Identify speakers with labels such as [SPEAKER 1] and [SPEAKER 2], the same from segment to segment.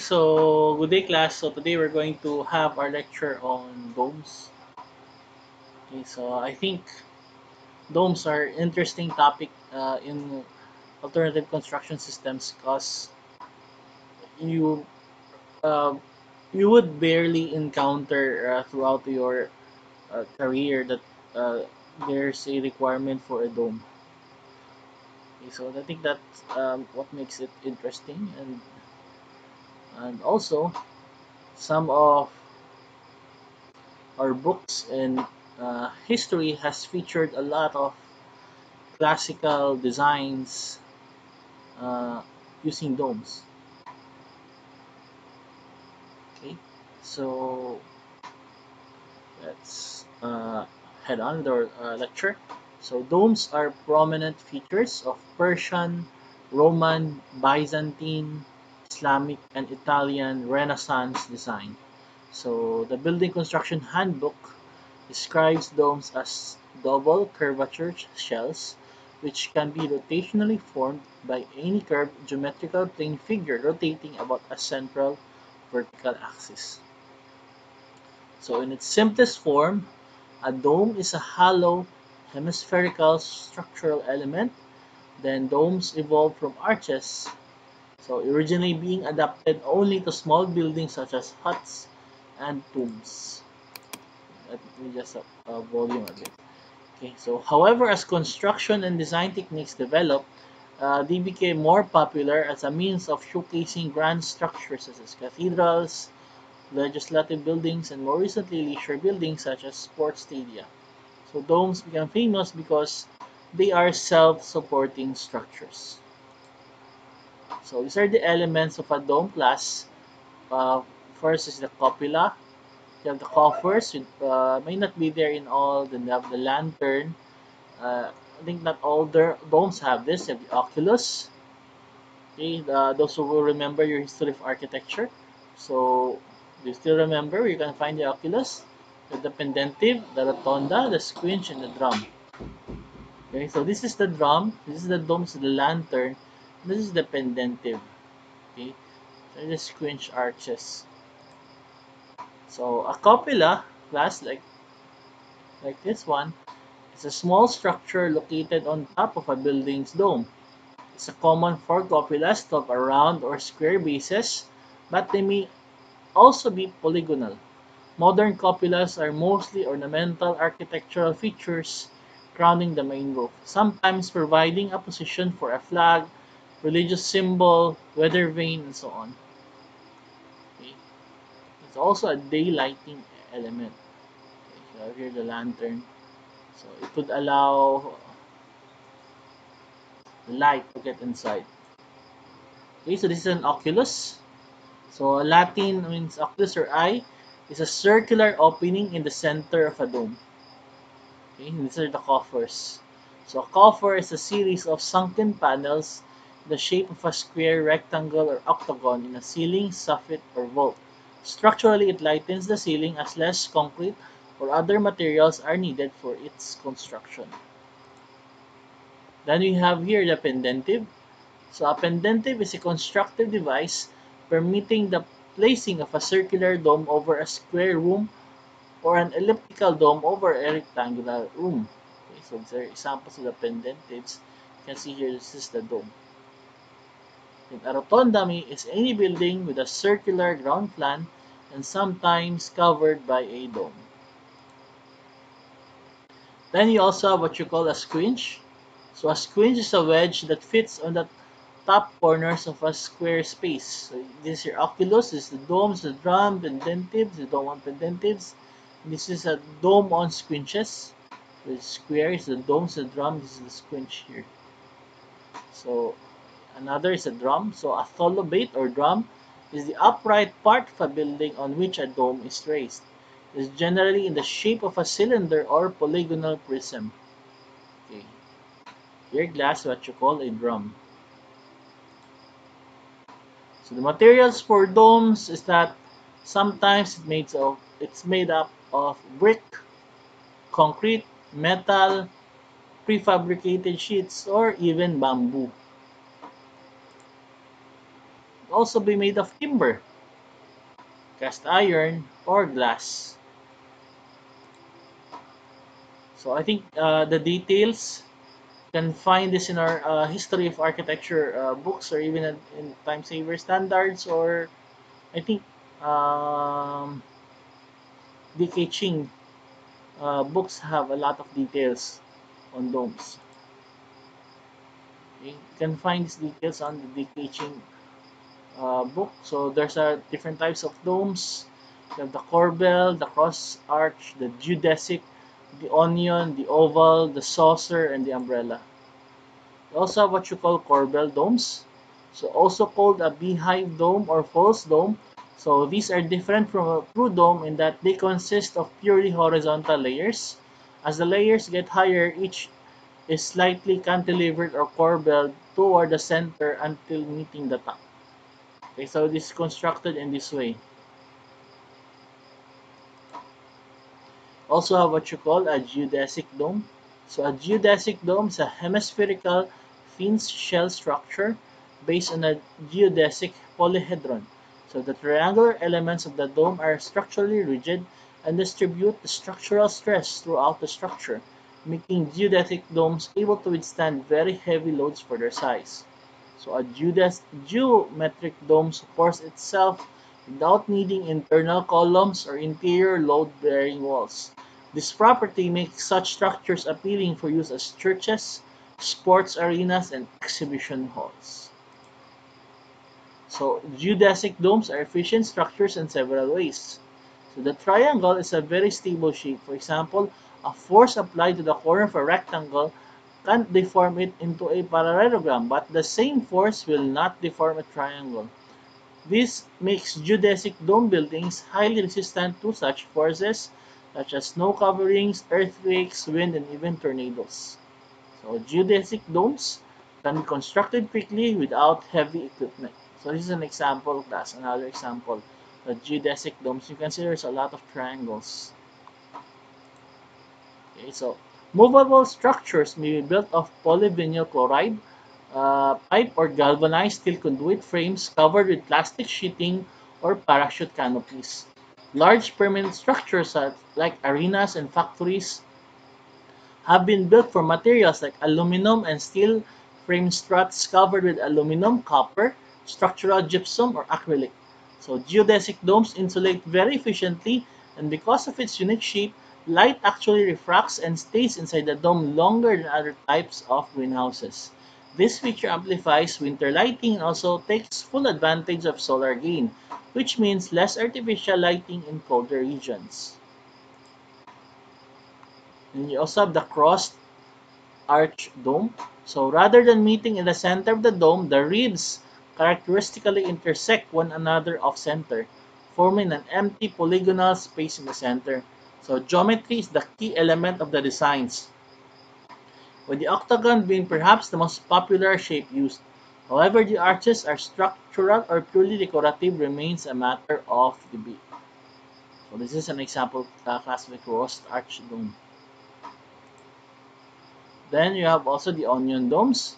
[SPEAKER 1] so good day class. So today we're going to have our lecture on domes. Okay, so I think domes are interesting topic uh, in alternative construction systems because you uh, you would barely encounter uh, throughout your uh, career that uh, there's a requirement for a dome. Okay, so I think that's um, what makes it interesting and and also some of our books in uh, history has featured a lot of classical designs uh, using domes. Okay so let's uh, head on with our uh, lecture. So domes are prominent features of Persian, Roman, Byzantine, Islamic and Italian Renaissance design. So the Building Construction Handbook describes domes as double curvature shells which can be rotationally formed by any curved geometrical plane figure rotating about a central vertical axis. So in its simplest form, a dome is a hollow hemispherical structural element. Then domes evolved from arches so originally being adapted only to small buildings such as huts and tombs. Let me just uh, uh, volume a bit. Okay, so however, as construction and design techniques developed, uh, they became more popular as a means of showcasing grand structures such as cathedrals, legislative buildings, and more recently leisure buildings such as sports stadia. So domes became famous because they are self-supporting structures. So these are the elements of a dome class. Uh, first is the cupola. You have the coffers. Uh, may not be there in all. Then you have the lantern. Uh, I think not all their domes have this. You have the oculus. Okay, the, those who will remember your history of architecture. So you still remember you can find the oculus, the pendentive, the rotonda, the squinch, and the drum. Okay, so this is the drum. This is the dome, so the lantern. This is the pendentive. Okay, so the squinch arches. So a cupola class like like this one is a small structure located on top of a building's dome. It's a common for cupolas to have a round or square bases, but they may also be polygonal. Modern cupolas are mostly ornamental architectural features crowning the main roof, sometimes providing a position for a flag, religious symbol, weather vane, and so on. Okay. It's also a daylighting element. Okay, so here the lantern. So it would allow the light to get inside. Okay, so this is an oculus. So Latin means oculus or eye is a circular opening in the center of a dome. Okay, these are the coffers. So a coffer is a series of sunken panels the shape of a square, rectangle, or octagon in a ceiling, soffit, or vault. Structurally, it lightens the ceiling as less concrete or other materials are needed for its construction. Then we have here the pendentive. So a pendentive is a constructive device permitting the placing of a circular dome over a square room or an elliptical dome over a rectangular room. Okay, so these are examples of the pendentives. You can see here, this is the dome. A rotondami is any building with a circular ground plan and sometimes covered by a dome. Then you also have what you call a squinch. So a squinch is a wedge that fits on the top corners of a square space. So this is your oculus, this is the domes, the drum, pendentives, the dome on pendentives. This is a dome on squinches. The square is the domes, the drum, this is the squinch here. So Another is a drum. So a tholobate or drum is the upright part of a building on which a dome is raised. It is generally in the shape of a cylinder or polygonal prism. Okay. Here glass what you call a drum. So the materials for domes is that sometimes it made of it's made up of brick, concrete, metal, prefabricated sheets, or even bamboo also be made of timber. cast iron, or glass. So I think uh, the details can find this in our uh, history of architecture uh, books or even in, time saver standards or I think um, D.K. Ching uh, books have a lot of details on domes. You can find these details on the D.K. Ching uh, book. So there's a different types of domes. You have the corbel, the cross arch, the geodesic, the onion, the oval, the saucer, and the umbrella. We also have what you call corbel domes. So also called a beehive dome or false dome. So these are different from a true dome in that they consist of purely horizontal layers. As the layers get higher, each is slightly cantilevered or corbelled toward the center until meeting the top. Okay, so this is constructed in this way. Also have what you call a geodesic dome. So a geodesic dome is a hemispherical thin shell structure based on a geodesic polyhedron. So the triangular elements of the dome are structurally rigid and distribute the structural stress throughout the structure, making geodesic domes able to withstand very heavy loads for their size. So a geodesic dome supports itself without needing internal columns or interior load-bearing walls. This property makes such structures appealing for use as churches, sports arenas, and exhibition halls. So, geodesic domes are efficient structures in several ways. So, the triangle is a very stable shape. For example, a force applied to the corner of a rectangle can't deform it into a parallelogram, but the same force will not deform a triangle. This makes geodesic dome buildings highly resistant to such forces such as snow coverings, earthquakes, wind, and even tornadoes. So geodesic domes can be constructed quickly without heavy equipment. So this is an example class, another example. The geodesic domes, you can see there's a lot of triangles. Okay, so movable structures may be built of polyvinyl chloride, uh, pipe or galvanized steel conduit frames covered with plastic sheeting or parachute canopies. Large permanent structures like arenas and factories have been built from materials like aluminum and steel frame struts covered with aluminum, copper, structural gypsum, or acrylic. So geodesic domes insulate very efficiently and because of its unique shape, light actually refracts and stays inside the dome longer than other types of greenhouses. This feature amplifies winter lighting and also takes full advantage of solar gain, which means less artificial lighting in colder regions. And you also have the crossed arch dome. So rather than meeting in the center of the dome, the ribs characteristically intersect one another off center, forming an empty polygonal space in the center. So geometry is the key element of the designs, with the octagon being perhaps the most popular shape used. However, the arches are structural or purely decorative remains a matter of debate. So this is an example uh, classic crossed arch dome. Then you have also the onion domes.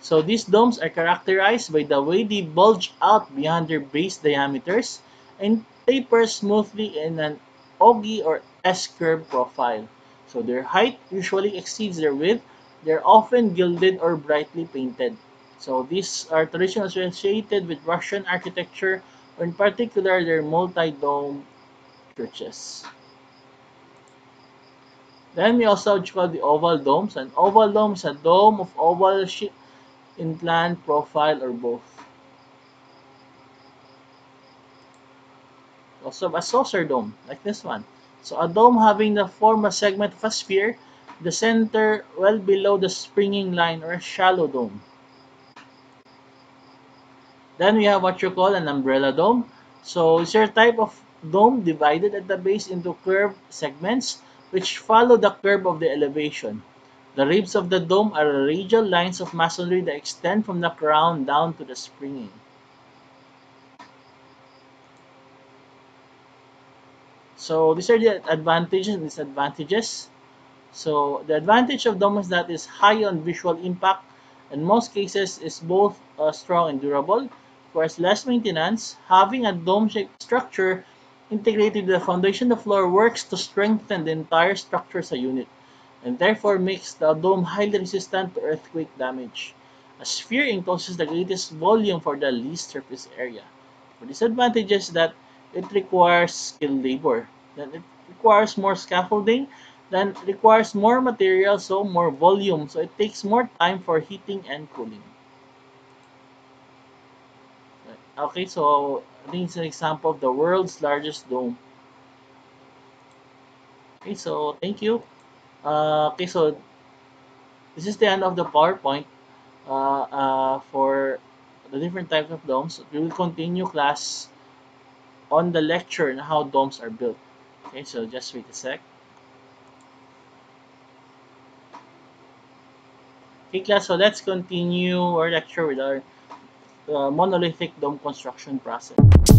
[SPEAKER 1] So these domes are characterized by the way they bulge out beyond their base diameters and taper smoothly in an ogee or S-curve profile. So their height usually exceeds their width. They're often gilded or brightly painted. So these are traditionally associated with Russian architecture, in particular their multi-dome churches. Then we also called the oval domes. An oval dome is a dome of oval in plan, profile, or both. Also a saucer dome, like this one. So a dome having the form of a segment of a sphere, the center well below the springing line or a shallow dome. Then we have what you call an umbrella dome. So it's your type of dome divided at the base into curved segments which follow the curve of the elevation. The ribs of the dome are radial lines of masonry that extend from the crown down to the springing. So these are the advantages and disadvantages. So the advantage of dome is that it's high on visual impact. In most cases, is both uh, strong and durable requires less maintenance, having a dome-shaped structure integrated with the foundation, the floor works to strengthen the entire structure as a unit and therefore makes the dome highly resistant to earthquake damage. A sphere encloses the greatest volume for the least surface area. The disadvantage is that it requires skilled labor. Then it requires more scaffolding, then it requires more material, so more volume. So it takes more time for heating and cooling. Okay, so I think it's an example of the world's largest dome. Okay, so thank you. Uh, okay, so this is the end of the PowerPoint uh, uh, for the different types of domes. We will continue class on the lecture and how domes are built. Okay, so just wait a sec. Okay, class, so let's continue our lecture with our uh, monolithic dome construction process.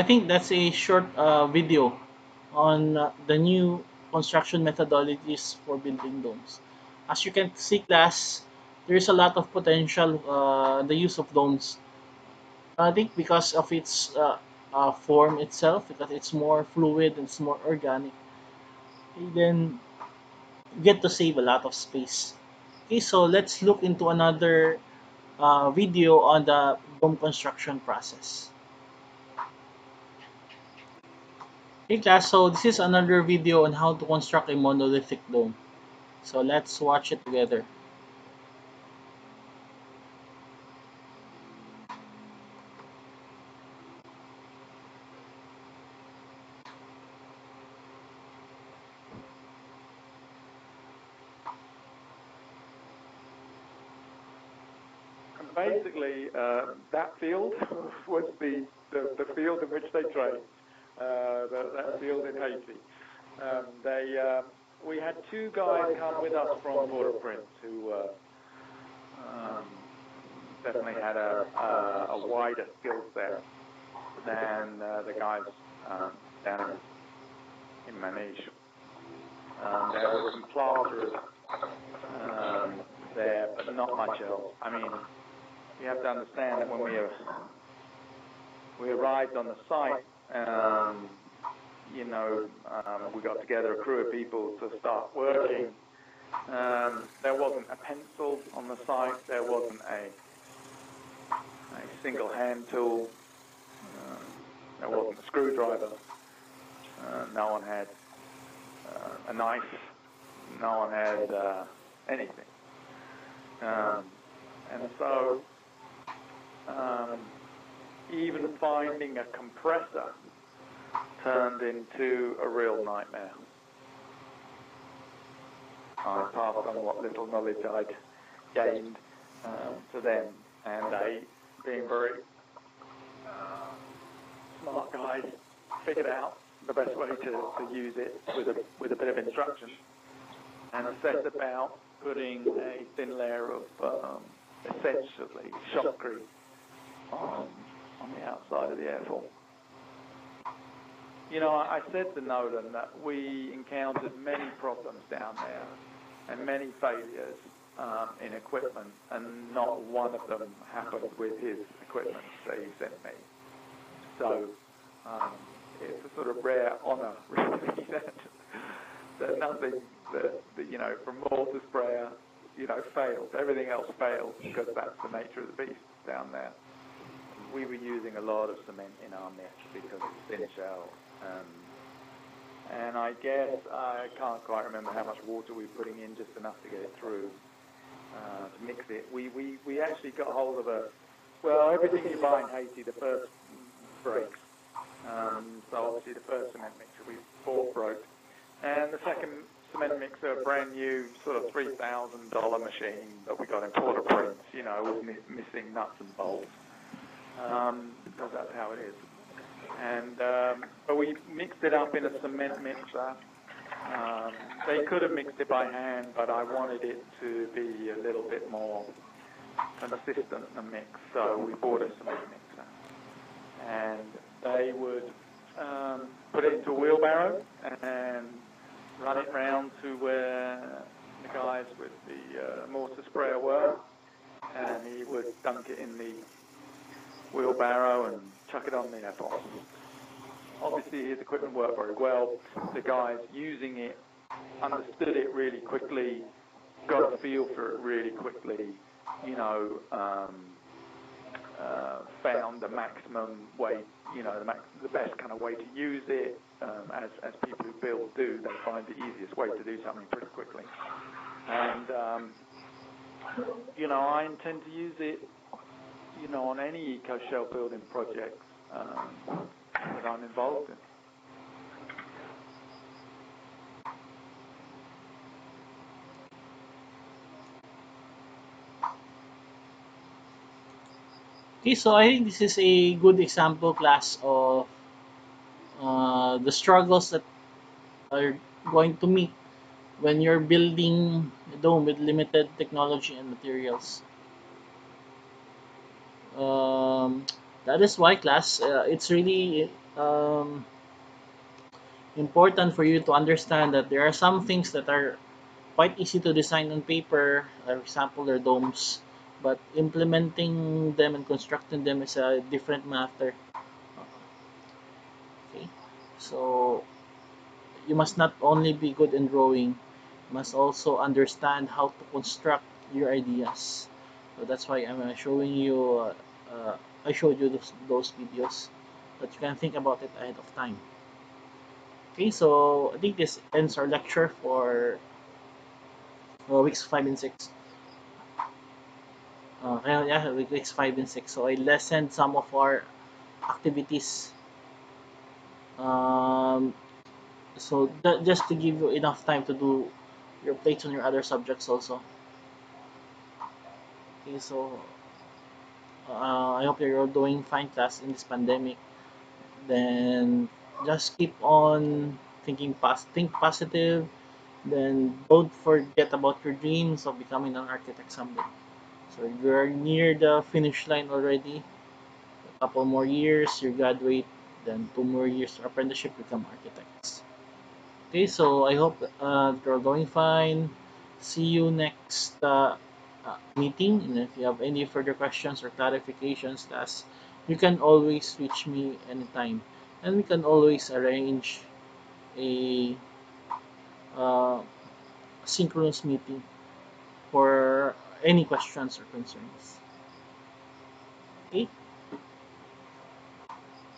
[SPEAKER 1] I think that's a short uh, video on uh, the new construction methodologies for building domes. As you can see class, there is a lot of potential uh, the use of domes. I think because of its uh, uh, form itself, because it's more fluid and it's more organic, then you get to save a lot of space. Okay, so let's look into another uh, video on the dome construction process. Hey class, so this is another video on how to construct a monolithic dome. So let's watch it together.
[SPEAKER 2] Basically, uh, that field was the, the, the field in which they trained, uh, that, that field in Haiti. Um, they, uh, we had two guys come with us from Port-au-Prince who uh, um, definitely had a, wider skill set than uh, the guys um, down in. Um, there was some plasterers there, but not much else. I mean, you have to understand that when we arrived on the site, um, you know, um, we got together a crew of people to start working. Um, there wasn't a pencil on the site. There wasn't a a single hand tool. Uh, there wasn't a screwdriver. Uh, no one had uh, a knife. No one had uh, anything. Um, and so, um, even finding a compressor turned into a real nightmare. I passed on what little knowledge I'd gained um, to them, and they, being very uh, smart guys, figured out the best way to, to use it with a, with a bit of instruction, and set about putting a thin layer of um, essentially shotcrete on, on the outside of the airform. You know, I said to Nolan that we encountered many problems down there and many failures um, in equipment, and not one of them happened with his equipment that he sent me. So um, it's a sort of rare honour, really, that, that nothing that, that, you know, from mortar sprayer, you know, fails. Everything else fails because that's the nature of the beast down there. We were using a lot of cement in our mix because it's thin shell. Um, and I guess I can't quite remember how much water we were putting in, just enough to get it through uh, to mix it. We, we, we actually got hold of a, well, everything you buy in Haiti, the first breaks. Um, so obviously the first cement mixer we bought broke. And the second cement mixer, a brand new sort of $3,000 machine that we got in Port-au-Prince, you know, was mi- missing nuts and bolts. Um, because that's how it is and um, but we mixed it up in a cement mixer. Um, they could have mixed it by hand, but I wanted it to be a little bit more consistent a mix, so we bought a cement mixer. And they would um, put it into a wheelbarrow and run it round to where the guys with the uh, mortar sprayer were, and he would dunk it in the wheelbarrow and chuck it on the airform. Obviously, his equipment worked very well. The guys using it understood it really quickly, got a feel for it really quickly, you know, um, uh, found the maximum way, you know, the, max, the best kind of way to use it. Um, as, as people who build do, they find the easiest way to do something pretty quickly. And, um, you know, I intend to use it on any eco shell building projects um, that I'm involved in.
[SPEAKER 1] Okay, so I think this is a good example class of uh, the struggles that are going to meet when you're building a dome with limited technology and materials. Um, that is why class, uh, it's really um, important for you to understand that there are some things that are quite easy to design on paper, for example, their domes, but implementing them and constructing them is a different matter. Okay, so you must not only be good in drawing, must also understand how to construct your ideas. So that's why I'm uh, showing you, uh, uh, I showed you those, those videos, that you can think about it ahead of time. Okay, so I think this ends our lecture for weeks 5 and 6. Uh, yeah, weeks 5 and 6. So I lessened some of our activities. Um, so that, just to give you enough time to do your plates on your other subjects also. Okay, so uh, I hope you're doing fine class in this pandemic. Then just keep on thinking pos- think positive. Then don't forget about your dreams of becoming an architect someday. So you're near the finish line already. A couple more years, you graduate. Then two more years of apprenticeship, become architects. Okay, so I hope uh, you're doing fine. See you next uh, uh, meeting. And if you have any further questions or clarifications, that's you can always reach me anytime, and we can always arrange a uh, synchronous meeting for any questions or concerns. Okay.